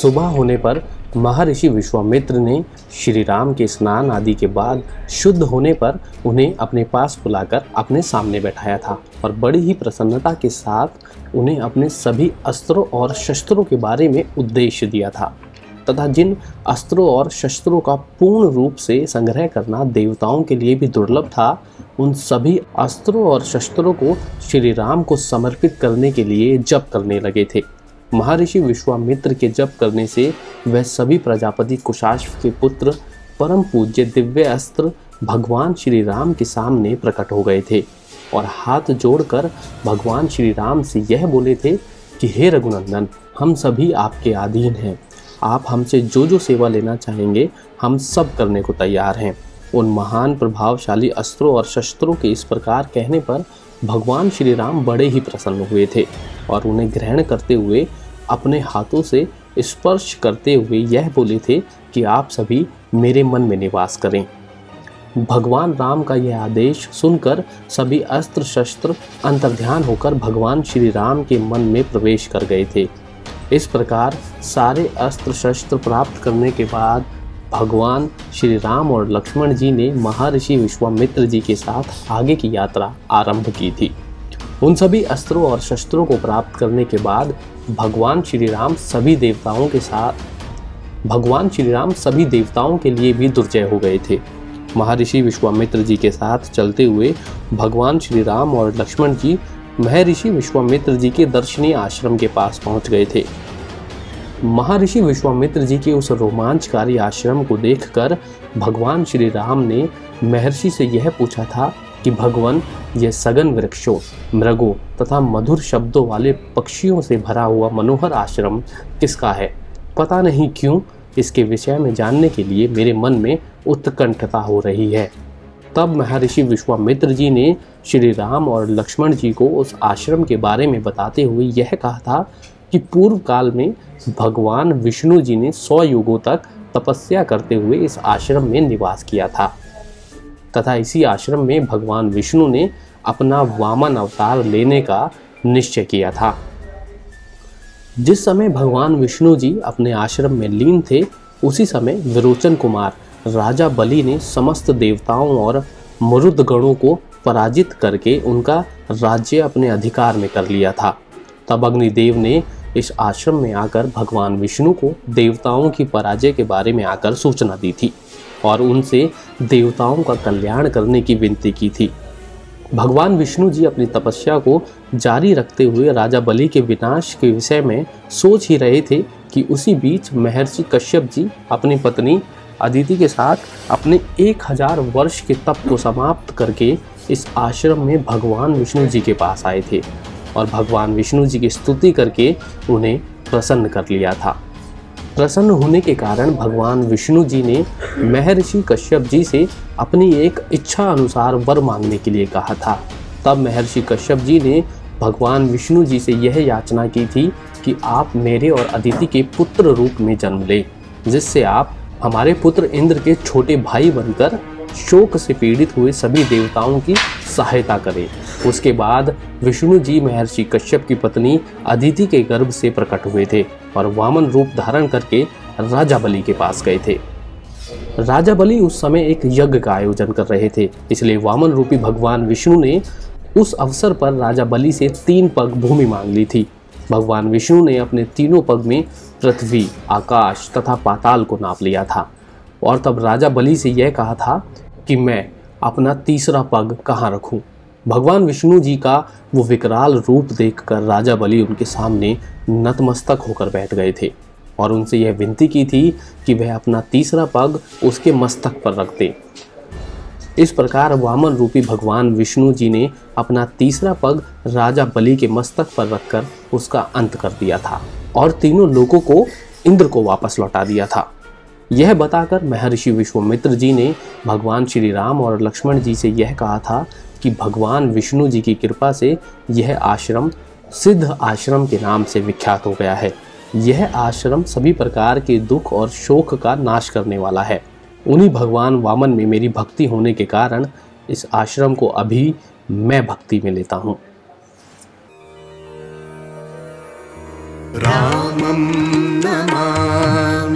सुबह होने पर महर्षि विश्वामित्र ने श्री राम के स्नान आदि के बाद शुद्ध होने पर उन्हें अपने पास बुलाकर अपने सामने बैठाया था और बड़ी ही प्रसन्नता के साथ उन्हें अपने सभी अस्त्रों और शस्त्रों के बारे में उद्देश्य दिया था, तथा जिन अस्त्रों और शस्त्रों का पूर्ण रूप से संग्रह करना देवताओं के लिए भी दुर्लभ था, उन सभी अस्त्रों और शस्त्रों को श्री राम को समर्पित करने के लिए जप करने लगे थे। महर्षि विश्वामित्र के जप करने से वह सभी प्रजापति कुशाश्व के पुत्र, परम पूज्य दिव्य अस्त्र भगवान श्री राम के सामने प्रकट हो गए थे और हाथ जोड़कर भगवान श्री राम से यह बोले थे कि, हे रघुनंदन, हम सभी आपके अधीन हैं। आप हमसे जो जो सेवा लेना चाहेंगे, हम सब करने को तैयार हैं। उन महान प्रभावशाली अस्त्रों और शस्त्रों के इस प्रकार कहने पर भगवान श्री राम बड़े ही प्रसन्न हुए थे और उन्हें ग्रहण करते हुए अपने हाथों से स्पर्श करते हुए यह बोले थे कि आप सभी मेरे मन में निवास करें। भगवान राम का यह आदेश सुनकर सभी अस्त्र शस्त्र अंतर्ध्यान होकर भगवान श्री राम के मन में प्रवेश कर गए थे। इस प्रकार सारे अस्त्र शस्त्र प्राप्त करने के बाद भगवान श्री राम और लक्ष्मण जी ने महर्षि विश्वामित्र जी के साथ आगे की यात्रा आरंभ की थी। उन सभी अस्त्रों और शस्त्रों को प्राप्त करने के बाद भगवान श्री राम सभी देवताओं के साथ भगवान श्री राम सभी देवताओं के लिए भी दुर्जय हो गए थे। महर्षि विश्वामित्र जी के साथ चलते हुए भगवान श्री राम और लक्ष्मण जी महर्षि विश्वामित्र जी के दर्शनीय आश्रम के पास पहुँच गए थे। महर्षि विश्वामित्र जी के उस रोमांचकारी आश्रम को देखकर भगवान श्री राम ने महर्षि से यह पूछा था कि भगवान यह सघन वृक्षों, मृगों तथा मधुर शब्दों वाले पक्षियों से भरा हुआ मनोहर आश्रम किसका है? पता नहीं क्यों इसके विषय में जानने के लिए मेरे मन में उत्कंठता हो रही है। तब महर्षि विश्वामित्र जी ने श्री राम और लक्ष्मण जी को उस आश्रम के बारे में बताते हुए यह कहा था कि पूर्व काल में भगवान विष्णु जी ने सौ युगों तक तपस्या करते हुए इस आश्रम में निवास किया था। तथा इसी आश्रम में भगवान विष्णु ने अपना वामन अवतार लेने का निश्चय किया था। जिस समय भगवान विष्णु जी अपने आश्रम में लीन थे, उसी समय विरोचन कुमार, राजा बलि ने समस्त देवताओं और मरुद गणों को पराजित करके उनका राज्य अपने अधिकार में कर लिया था। तब अग्निदेव ने इस आश्रम में आकर भगवान विष्णु को देवताओं की पराजय के बारे में आकर सूचना दी थी। और उनसे देवताओं का कल्याण करने की विनती की थी। भगवान विष्णु जी अपनी तपस्या को जारी रखते हुए राजा बलि के विनाश के विषय में सोच ही रहे थे कि उसी बीच महर्षि कश्यप जी अपनी पत्नी अदिति के साथ अपने एक हज़ार वर्ष के तप को समाप्त करके इस आश्रम में भगवान विष्णु जी के पास आए थे और भगवान विष्णु जी की स्तुति करके उन्हें प्रसन्न कर लिया था। प्रसन्न होने के कारण भगवान विष्णु जी ने महर्षि कश्यप जी से अपनी एक इच्छा अनुसार वर मांगने के लिए कहा था। तब महर्षि कश्यप जी ने भगवान विष्णु जी से यह याचना की थी कि आप मेरे और अदिति के पुत्र रूप में जन्म लें, जिससे आप हमारे पुत्र इंद्र के छोटे भाई बनकर शोक से पीड़ित हुए सभी देवताओं की सहायता करें। उसके बाद विष्णु जी महर्षि कश्यप की पत्नी अदिति के गर्भ से प्रकट हुए थे और वामन रूप धारण करके राजा बलि के पास गए थे। राजा बलि उस समय एक यज्ञ का आयोजन कर रहे थे, इसलिए वामन रूपी भगवान विष्णु ने उस अवसर पर राजा बलि से तीन पग भूमि मांग ली थी। भगवान विष्णु ने अपने तीनों पग में पृथ्वी, आकाश तथा पाताल को नाप लिया था। और तब राजा बलि से यह कहा था कि मैं अपना तीसरा पग कहाँ रखूँ? भगवान विष्णु जी का वो विकराल रूप देखकर राजा बलि उनके सामने नतमस्तक होकर बैठ गए थे और उनसे यह विनती की थी कि वह अपना तीसरा पग उसके मस्तक पर रख दे। इस प्रकार वामन रूपी भगवान विष्णु जी ने अपना तीसरा पग राजा बलि के मस्तक पर रखकर उसका अंत कर दिया था और तीनों लोगों को इंद्र को वापस लौटा दिया था। यह बताकर महर्षि विश्वामित्र जी ने भगवान श्री राम और लक्ष्मण जी से यह कहा था कि भगवान विष्णु जी की कृपा से यह आश्रम सिद्ध आश्रम के नाम से विख्यात हो गया है। यह आश्रम सभी प्रकार के दुख और शोक का नाश करने वाला है। उन्हीं भगवान वामन में मेरी भक्ति होने के कारण इस आश्रम को अभी मैं भक्ति में लेता हूँ। रामं नमामि